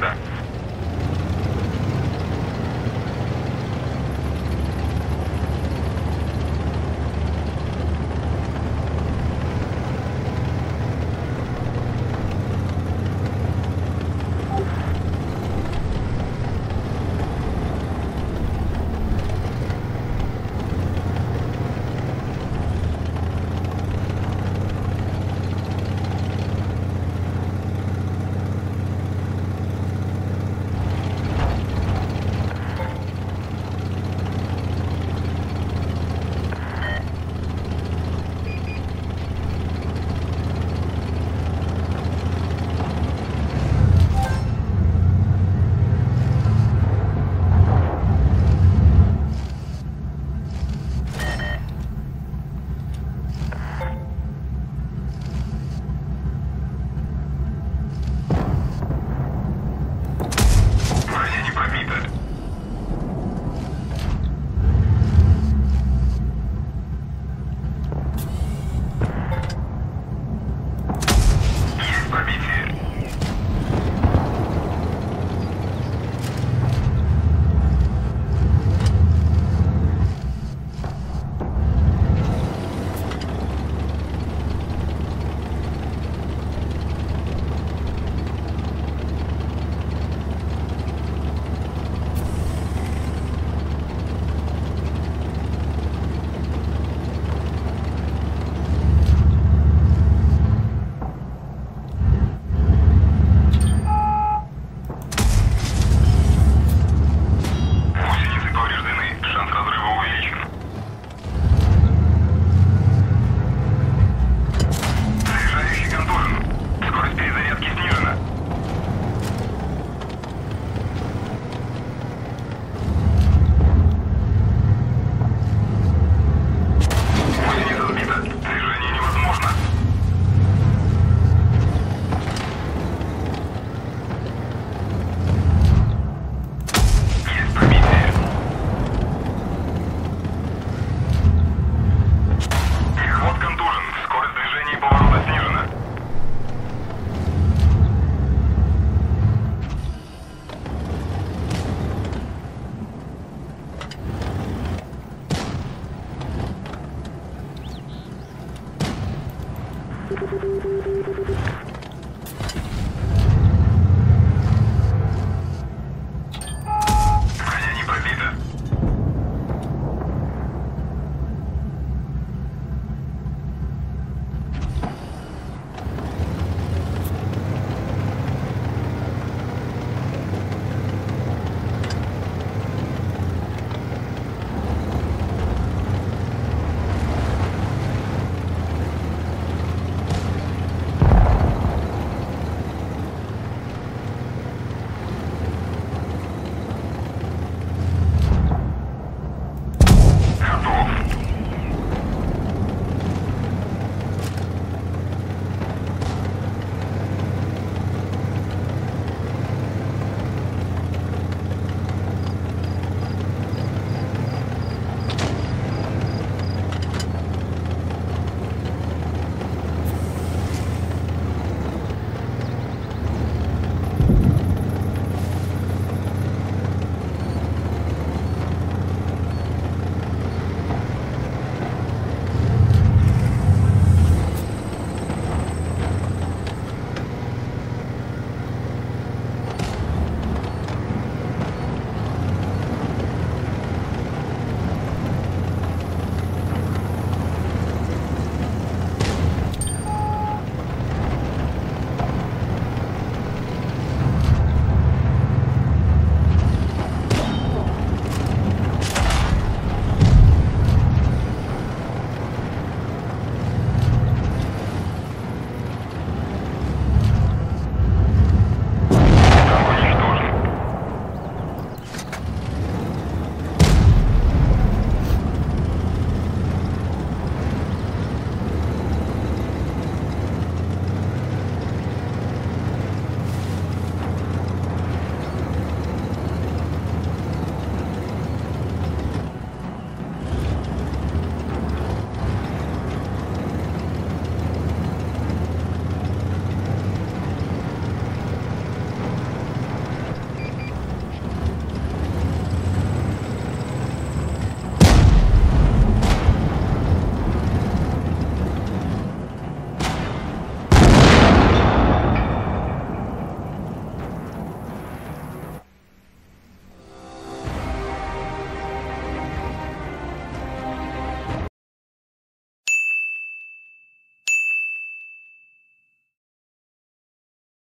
对